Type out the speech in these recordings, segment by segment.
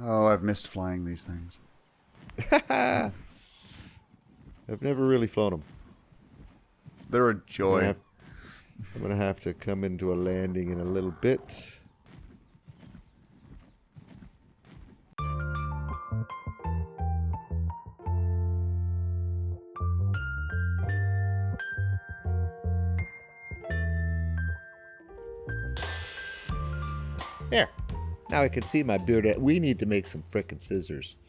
Oh, I've missed flying these things. I've never really flown them. They're a I'm joy. gonna, have, I'm gonna have to come into a landing in a little bit. There. Now I can see my beard. We need to make some frickin' scissors.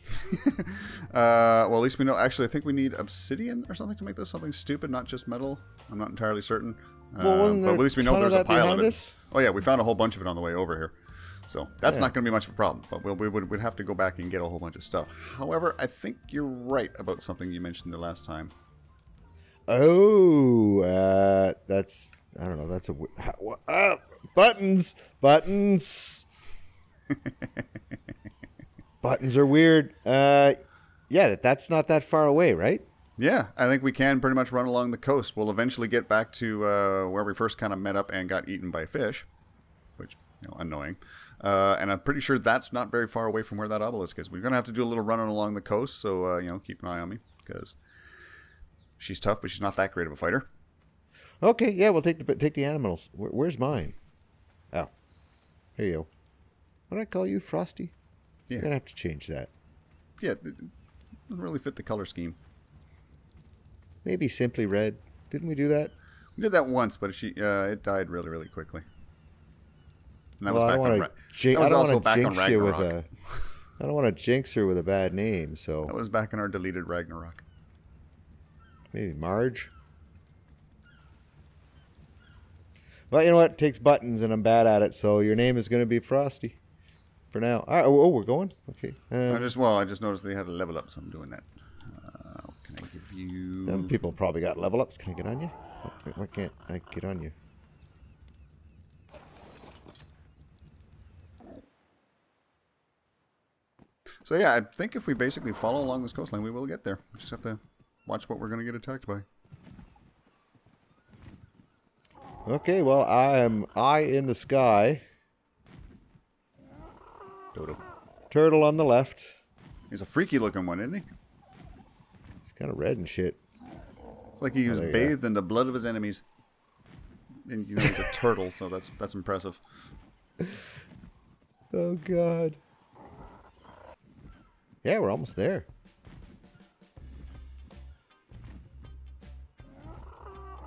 Uh, well, at least we know. Actually, I think we need obsidian or something to make this something stupid, not just metal. I'm not entirely certain. Well, Uh, but at least we know there's a pile of it. us? Oh yeah, we found a whole bunch of it on the way over here. So that's Yeah. not going to be much of a problem. But we'll, we would we'd have to go back and get a whole bunch of stuff. However, I think you're right about something you mentioned the last time. Oh, uh, that's I don't know. That's a how, uh, buttons, buttons, buttons are weird. Uh, yeah, that's not that far away, right? Yeah, I think we can pretty much run along the coast. We'll eventually get back to uh, where we first kind of met up and got eaten by fish, which you know annoying. Uh, and I'm pretty sure that's not very far away from where that obelisk is. We're gonna have to do a little running along the coast, so uh, you know keep an eye on me because she's tough, but she's not that great of a fighter. Okay, yeah, we'll take the take the animals. Where, where's mine? Oh, here you go. What did I call you, Frosty? Yeah. You're gonna have to change that. Yeah, it doesn't really fit the color scheme. Maybe simply red. Didn't we do that? We did that once, but she uh, it died really really quickly. And that well, I was don't back on want Ra- to. that was I don't also want to back on jinx you with a. I don't want to jinx her with a bad name. So That was back in our deleted Ragnarok. Maybe Marge. Well, you know what? It takes buttons, and I'm bad at it. So your name is going to be Frosty, for now. All right. Oh, oh, we're going. Okay. I Um, just well, I just noticed they had a level up, so I'm doing that. Uh, can I give you? them people probably got level ups. Can I get on you? Why, why can't I get on you? So yeah, I think if we basically follow along this coastline, we will get there. We just have to watch what we're going to get attacked by. Okay. Well, I am eye in the sky. Dodo. Turtle on the left. He's a freaky looking one, isn't he? He's kind of red and shit. It's like he was go. bathed in the blood of his enemies. And you know he's a turtle, so that's that's impressive. Oh God. Yeah, we're almost there.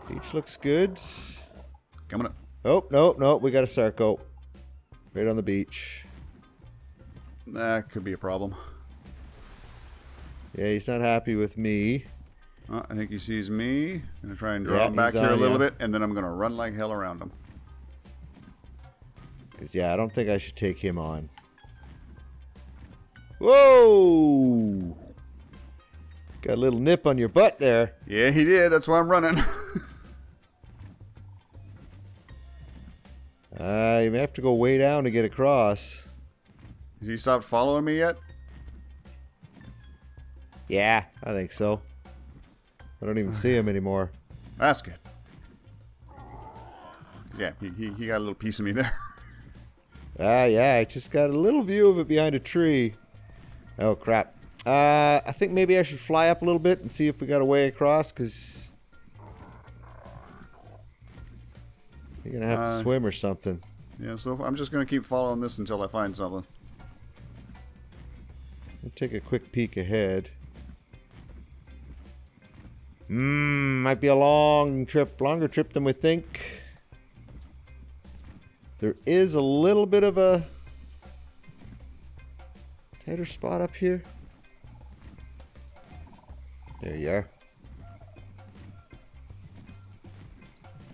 Beach looks good. Coming up. Oh, no, no, we got a Sarco. Right on the beach. That could be a problem. Yeah, he's not happy with me. Oh, I think he sees me. I'm Gonna try and draw Yeah, him back here a little bit, and then I'm gonna run like hell around him. Because, yeah, I don't think I should take him on. Whoa! Got a little nip on your butt there. Yeah, he did. That's why I'm running. Uh, you may have to go way down to get across. Has he stopped following me yet? Yeah, I think so. I don't even see him anymore. That's good. Yeah, he, he, he got a little piece of me there. Ah, yeah, I just got a little view of it behind a tree. Oh, crap. Uh, I think maybe I should fly up a little bit and see if we got a way across, because you're going to have Uh, to swim or something. Yeah, so I'm just gonna keep following this until I find something. Take a quick peek ahead. Mmm, might be a long trip, longer trip than we think. There is a little bit of a tighter spot up here. There you are.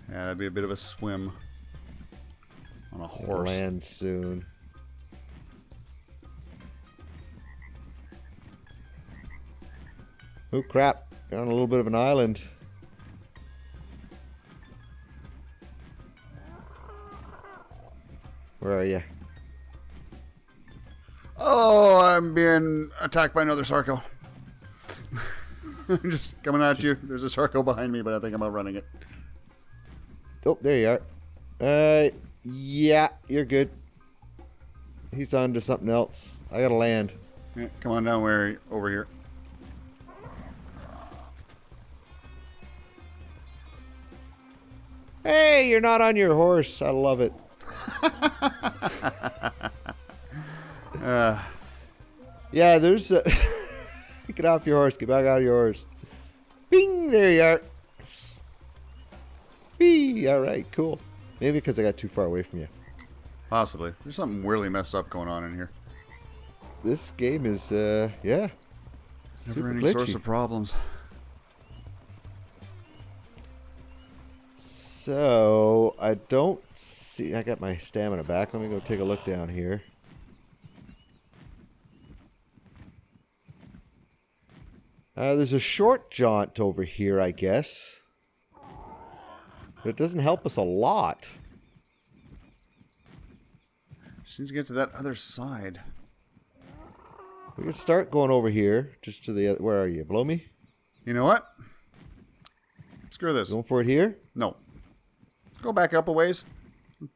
Yeah, that'd be a bit of a swim on a horse. Land soon. Oh crap! Got on a little bit of an island. Where are you? Oh, I'm being attacked by another Sarco. I'm just coming at you. There's a Sarco behind me, but I think I'm outrunning it. Oh, there you are. Uh, yeah, you're good. he's on to something else. I gotta land. Yeah, come on down where over here. Hey, you're not on your horse. I love it. Uh, Yeah, there's. A Get off your horse. Get back out of your horse. Bing! There you are. Bee! All right, cool. Maybe because I got too far away from you. possibly. There's something weirdly messed up going on in here. This game is, uh, yeah. Never ending source of problems. So, I don't see. I got my stamina back. Let me go take a look down here. Uh, there's a short jaunt over here, I guess. But it doesn't help us a lot. Just need to get to that other side. We can start going over here, just to the. oth- Where are you? Below me? You know what? Screw this. Going for it here? No. Go back up a ways.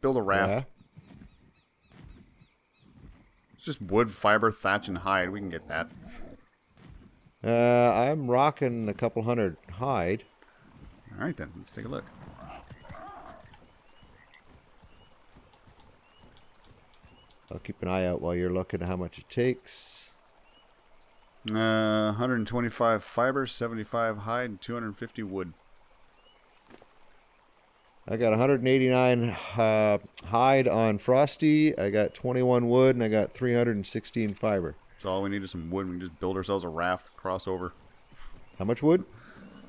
Build a raft. Yeah. It's just wood, fiber, thatch, and hide. We can get that. Uh, I'm rocking a couple hundred hide. All right then. Let's take a look. I'll keep an eye out while you're looking at how much it takes. Uh, 125 fiber, 75 hide, and 250 wood. I got 189 uh, hide on Frosty. I got 21 wood, and I got 316 fiber. So all we need is some wood. We can just build ourselves a raft, cross over. How much wood?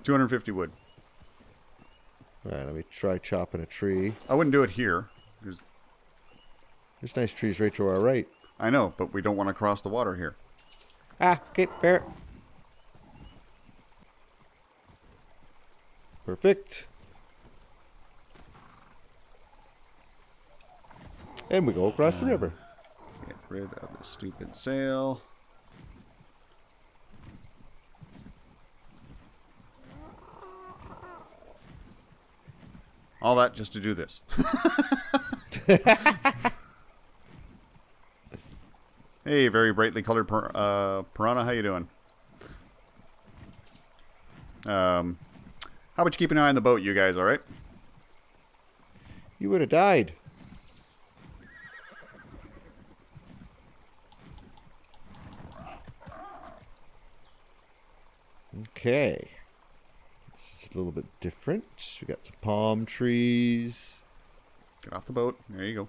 250 wood. All right, let me try chopping a tree. I wouldn't do it here. 'cause There's nice trees right to our right. I know, but we don't want to cross the water here. Ah, okay, fair. Perfect. And we go across the river. Get rid of the stupid sail. All that just to do this. hey, very brightly colored pir- uh, piranha. How you doing? Um, how about you keep an eye on the boat, you guys? All right. You would have died. Okay. This is a little bit different. We got some palm trees. Get off the boat. There you go.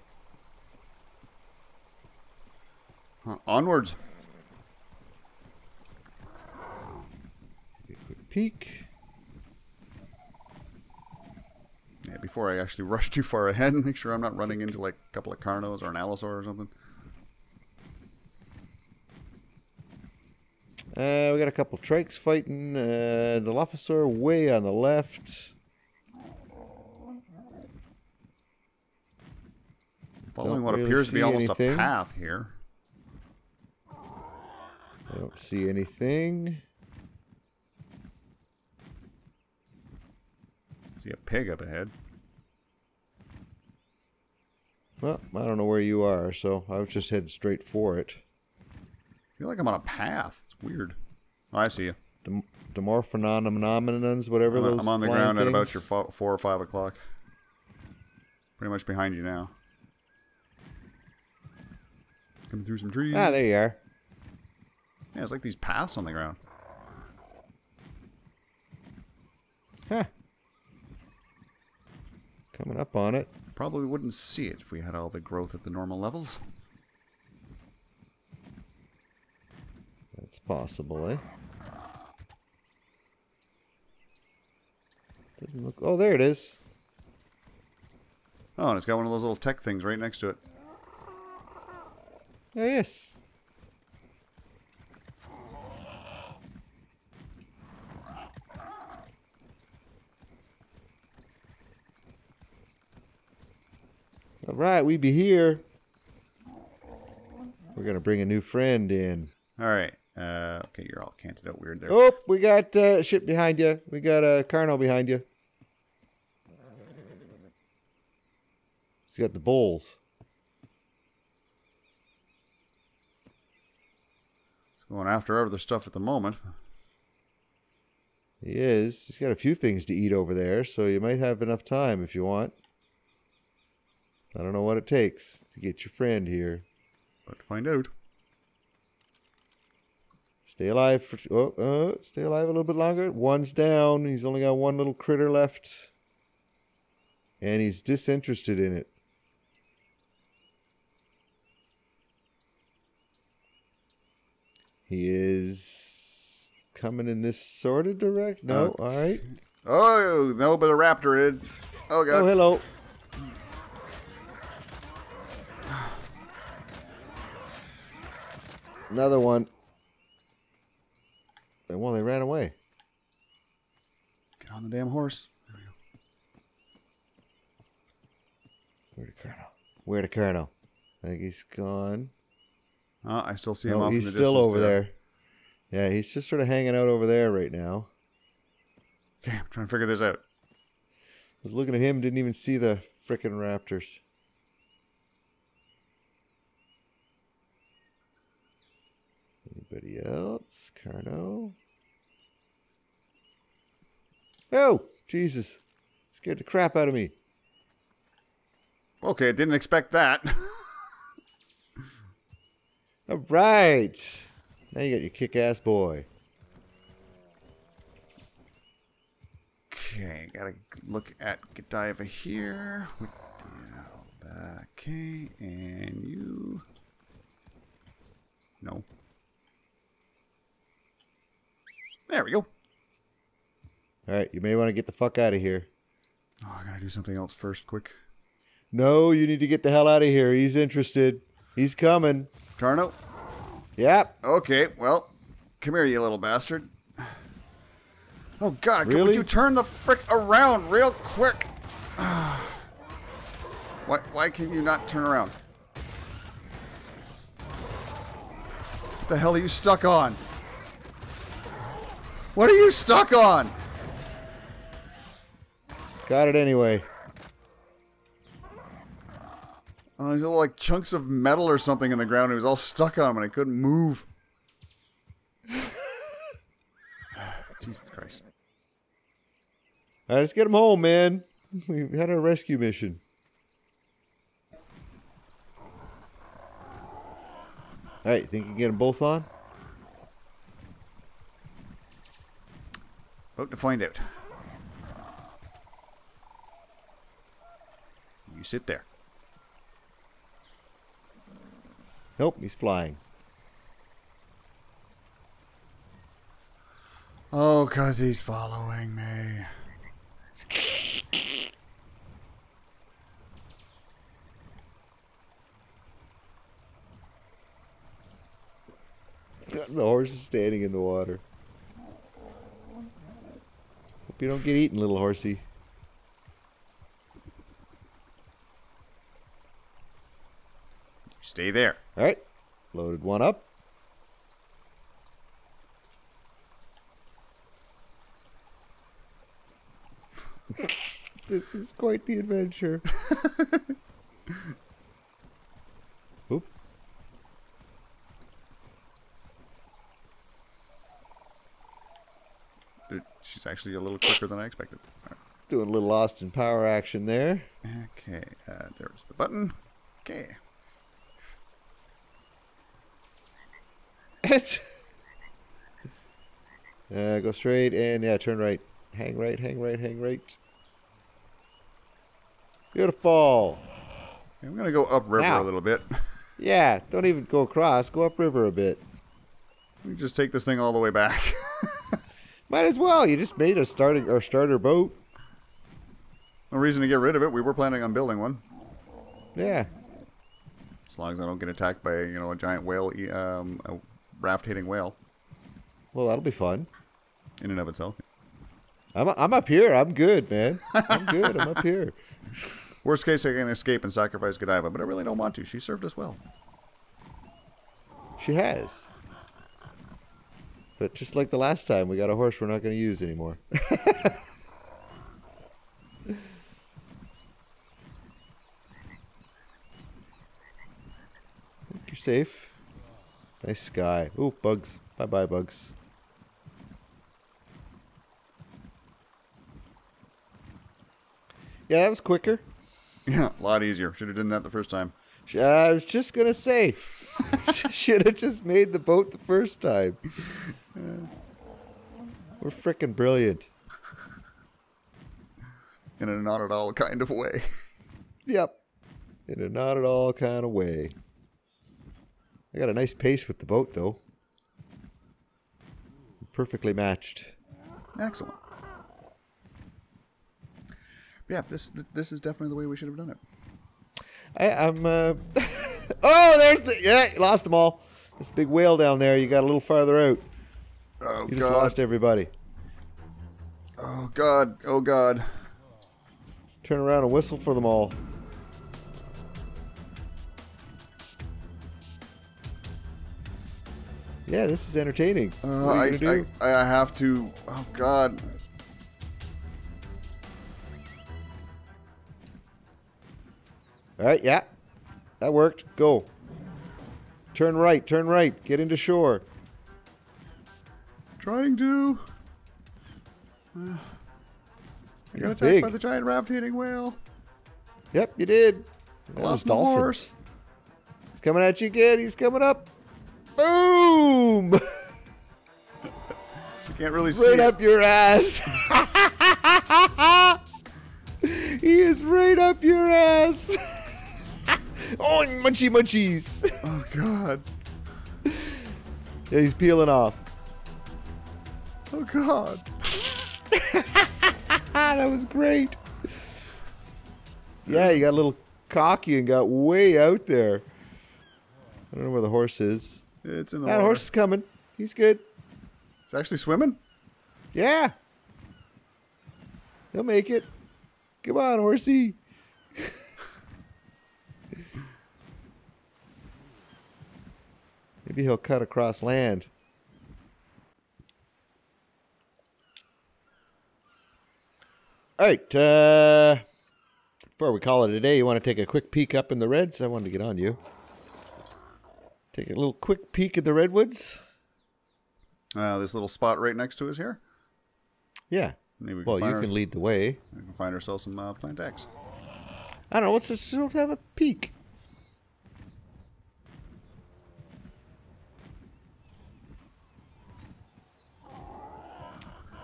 Huh, onwards. Take a quick peek. Yeah, before I actually rush too far ahead and make sure I'm not running into like a couple of Carnos or an Allosaur or something. Uh, we got a couple trikes fighting. Uh, the Dilophosaur way on the left. Following Don't what really appears to be almost anything. a path here. I don't see anything. See a pig up ahead. Well, I don't know where you are, so I was just heading straight for it. I feel like I'm on a path. Weird. Oh, I see you. Dem- Demorphonomenons, whatever I'm, those. I'm on the ground at about your four or five o'clock. Pretty much behind you now. Coming through some trees. Ah, there you are. Yeah, it's like these paths on the ground. Huh. Coming up on it. Probably wouldn't see it if we had all the growth at the normal levels. That's possible, eh? Doesn't look. Oh, there it is. Oh, and it's got one of those little tech things right next to it. Oh, yes. All right, we be here. We're gonna bring a new friend in. All right. Uh, okay, you're all canted out weird there. Oh, we got uh, ship behind you. We got a uh, Carno behind you. He's got the bulls. He's going after other stuff at the moment. He is. He's got a few things to eat over there, so you might have enough time if you want. I don't know what it takes to get your friend here. But to find out. Stay alive for oh, uh, stay alive a little bit longer. One's down. He's only got one little critter left. And he's disinterested in it. He is coming in this sort of direct. No, all right. Oh, no, but a raptor did. Oh, God. Oh, hello. Another one. Well, they ran away. Get on the damn horse. Where the Colonel? Where the Colonel? I think he's gone. Oh, I still see him No, he's still over there. Yeah, he's just sort of hanging out over there right now. Okay, I'm trying to figure this out. I was looking at him, didn't even see the frickin' raptors. Anybody else? Carno? Oh, Jesus. Scared the crap out of me. Okay, I didn't expect that. All right. Now you got your kick ass boy. okay, gotta look at Godiva here. Okay, and you. No. There we go. All right, you may want to get the fuck out of here. Oh, I gotta do something else first, quick. No, you need to get the hell out of here. He's interested. He's coming. Carno? Yep. Okay, well, come here, you little bastard. Oh God! Could you turn the frick around real quick? why? Why can you not turn around? What the hell are you stuck on? What are you stuck on? Got it anyway. Oh, these little like chunks of metal or something in the ground. It was all stuck on him, and I couldn't move. Jesus Christ! All right, let's get him home, man. We had our rescue mission. All right, think you can get them both on? About to find out. You sit there. Nope, he's flying. Oh, cause he's following me. The horse is standing in the water. Hope you don't get eaten, little horsey. Stay there. All right, loaded one up. this is quite the adventure. Oop. Dude, She's actually a little quicker than I expected. All Doing a little Austin power action there. Okay, uh, there's the button. Okay. uh, go straight and yeah, turn right. Hang right, hang right, hang right. Beautiful. Okay, I'm gonna go upriver a little bit. Yeah, don't even go across. Go upriver a bit. We just take this thing all the way back. Might as well. You just made a starting or starter boat. no reason to get rid of it. We were planning on building one. Yeah. As long as I don't get attacked by, you know, a giant whale, um, a raft-hating whale Well, that'll be fun. in and of itself. I'm I'm up here. I'm good, man. I'm good. I'm up here. Worst case, I can escape and sacrifice Godiva, but I really don't want to. She served us well. She has. But just like the last time, we got a horse we're not going to use anymore. I think you're safe. Nice sky. Ooh, bugs. Bye bye, bugs. Yeah, that was quicker. Yeah, a lot easier. Should have done that the first time. I was just gonna say, should have just made the boat the first time. We're freaking brilliant. In a not at all kind of way. Yep. In a not at all kind of way. I got a nice pace with the boat, though. Perfectly matched. Excellent. Yeah, this this is definitely the way we should have done it. I, I'm. Uh... oh, there's the. Yeah, lost them all. This big whale down there. You got a little farther out. Oh You just lost everybody. Oh god. Oh god. Turn around and whistle for them all. Yeah, this is entertaining. Uh, I? I I have to. Oh god. All right, yeah, that worked. Go. Turn right. Turn right. Get into shore. Trying to. Uh, I got attacked big. by the giant raft-eating whale. Yep, you did. That lost was my dolphins. horse. He's coming at you again. He's coming up. Boom! You can't really see. right it. up your ass. he is right up your ass. oh, munchy munchies. Oh god. yeah, he's peeling off. Oh god. That was great. Yeah, you got a little cocky and got way out there. I don't know where the horse is. It's in the That water. horse is coming. He's good. He's actually swimming. Yeah. He'll make it. Come on, horsey. Maybe he'll cut across land. All right. Uh, before we call it a day, you want to take a quick peek up in the reds? I wanted to get on you. Take a little quick peek at the redwoods. Uh, this little spot right next to us here. Yeah. Maybe we can Well, you our- can lead the way. We can find ourselves some uh, plant X. I don't know. What's this? Don't have a peak.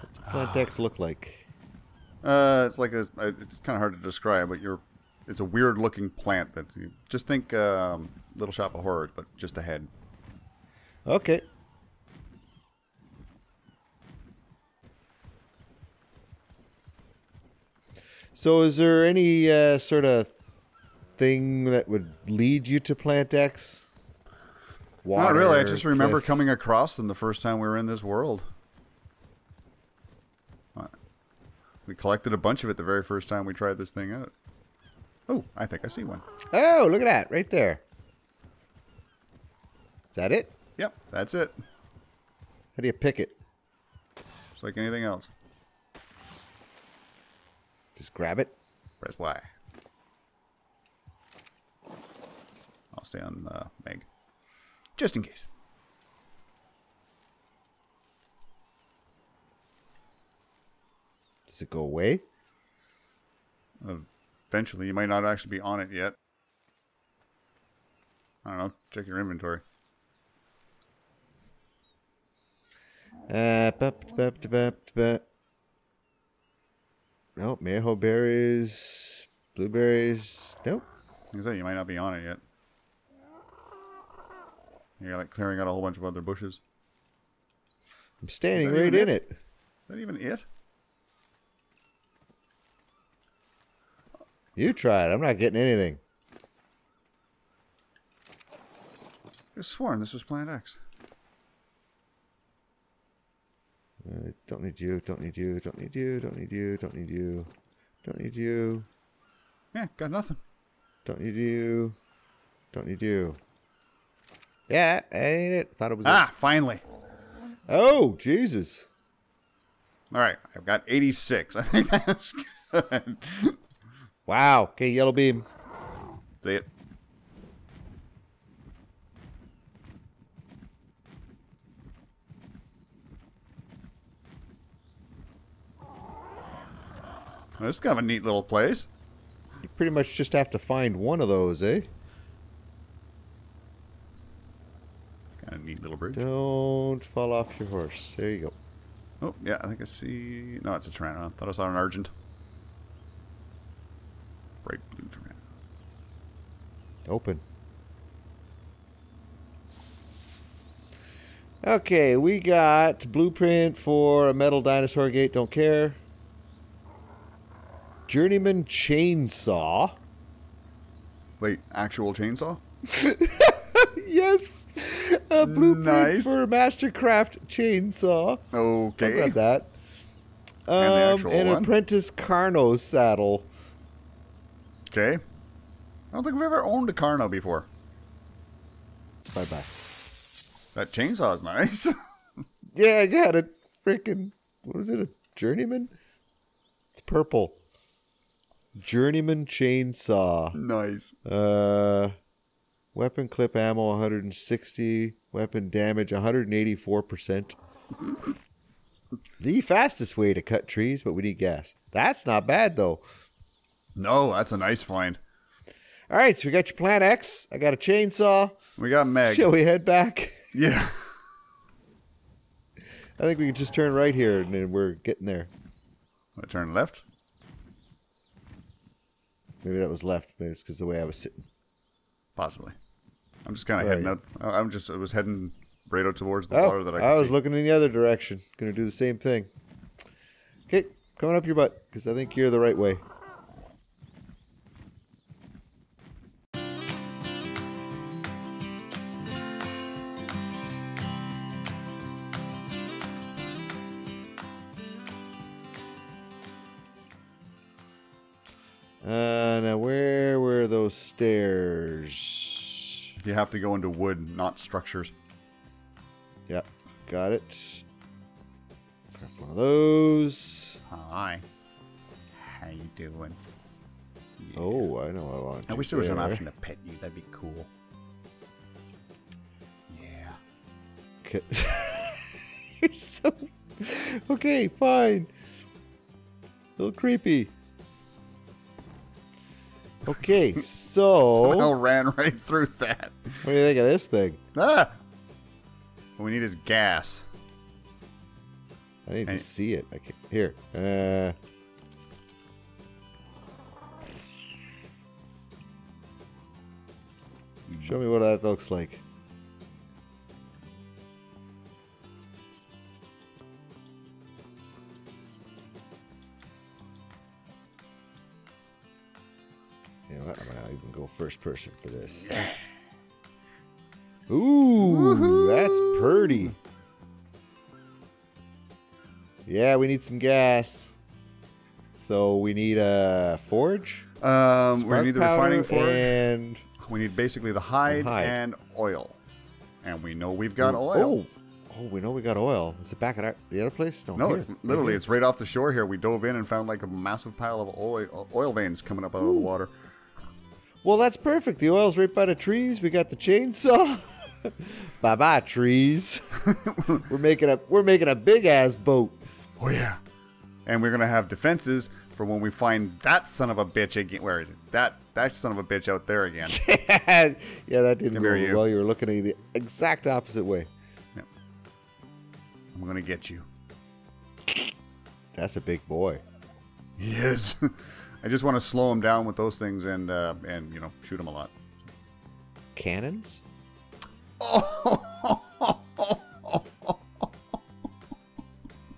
What's plant X look like? Uh, it's like a, it's kind of hard to describe, but you're, it's a weird looking plant that you just think um, Little Shop of Horrors, but just ahead. Okay. So, is there any uh, sort of thing that would lead you to plant X? Not really. I just remember cliff? coming across them the first time we were in this world. Uh, We collected a bunch of it the very first time we tried this thing out. Oh, I think I see one. Oh, look at that right there. That it? Yep, that's it. How do you pick it? Just like anything else. Just grab it. Press Y. I'll stay on uh, Meg. Just in case. Does it go away? Eventually, you might not actually be on it yet. I don't know. Check your inventory. Uh, bup, bup, bup, bup. Nope, mejoberries, blueberries. Nope. Like I said, you might not be on it yet. You're like clearing out a whole bunch of other bushes. I'm standing right in it? it. Is that even it? You try it. I'm not getting anything. I sworn this was Plant X. Uh, don't need you. Don't need you. Don't need you. Don't need you. Don't need you. Don't need you. Yeah, got nothing. Don't need you. Don't need you. Yeah, ain't it? Thought it was. Ah, finally. Oh, Jesus. All right, I've got 86. I think that's good. Wow. Okay, yellow beam. See it? This is kind of a neat little place. You pretty much just have to find one of those, eh? Kind of neat little bridge. Don't fall off your horse. There you go. Oh, yeah, I think I see. No, it's a Tyranno. I thought I saw an Argent. Bright blue Tyranno. Open. Okay, we got blueprint for a metal dinosaur gate. Don't care. Journeyman chainsaw. Wait, actual chainsaw? yes, a blueprint Nice. for a Mastercraft chainsaw. Okay. read that. the Um, actual an one? apprentice Carno saddle. Okay. I don't think we've ever owned a Carno before. Bye bye. That chainsaw is nice. Yeah, I got a freaking. What was it? A journeyman? It's purple. Journeyman chainsaw. nice. Uh, weapon clip ammo 160. Weapon damage 184%. the fastest way to cut trees, but we need gas. That's not bad though. No, that's a nice find. All right, so we got your Plant X. I got a chainsaw. We got Meg. Shall we head back? Yeah. I think we can just turn right here and we're getting there. I turn left. Maybe that was left. Maybe it's because the way I was sitting. Possibly. I'm just kind of heading out. I- I'm just. I was heading right out towards the Oh, water that I I, was see. looking in the other direction. Gonna do the same thing. Okay, coming up your butt because I think you're the right way. Uh, now where were those stairs? You have to go into wood, not structures. Yep, got it. Craft one of those. Hi. How you doing? Oh, I know I want. I wish there was an option to pet you. That'd be cool. Yeah. Okay. You're so okay. Fine. A little creepy. Okay, so Somehow ran right through that. What do you think of this thing? Ah! What we need is gas. I need Hey. to see it. Okay, here. Uh, show me what that looks like. First person for this. Ooh, that's pretty. Yeah, we need some gas. So we need a forge, Um, we need the refining forge. and We need basically the hide, hide. and oil. And we know we've got oil. Oh, oh, we know we got oil. Is it back at our, the other place? No, No, it's literally here. it's right off the shore here. We dove in and found like a massive pile of oil oil veins coming up out of the water. Well, that's perfect. The oil's right by the trees. We got the chainsaw. bye bye trees. we're making a we're making a big ass boat. Oh yeah. And we're gonna have defenses for when we find that son of a bitch again. Where is it? That that son of a bitch out there again. yeah, that didn't Come go you. well. You were looking at the exact opposite way. Yep. I'm gonna get you. That's a big boy. Yes. I just want to slow him down with those things and uh, and you know shoot him a lot. Cannons?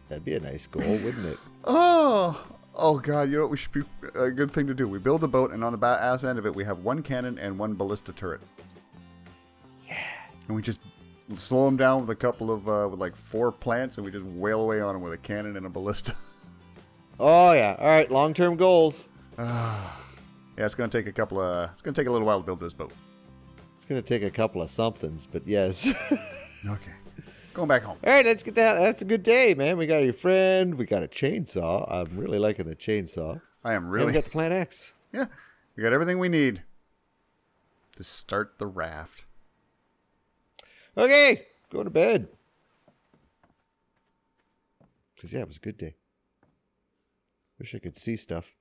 That'd be a nice goal, wouldn't it? Oh, oh God! You know what? We should be a good thing to do. We build a boat, and on the ass end of it, we have one cannon and one ballista turret. Yeah. And we just slow him down with a couple of uh, with like four plants, and we just wail away on him with a cannon and a ballista. Oh yeah. All right, long-term goals. yeah, it's gonna take a couple of. It's gonna take a little while to build this boat. It's gonna take a couple of somethings, but yes. Okay. Going back home. All right, let's get that. That's a good day, man. We got your friend. We got a chainsaw. I'm really liking the chainsaw. I am And really. we got the Plant X. yeah, we got everything we need to start the raft. Okay, go to bed. Cause yeah, it was a good day. Wish I could see stuff.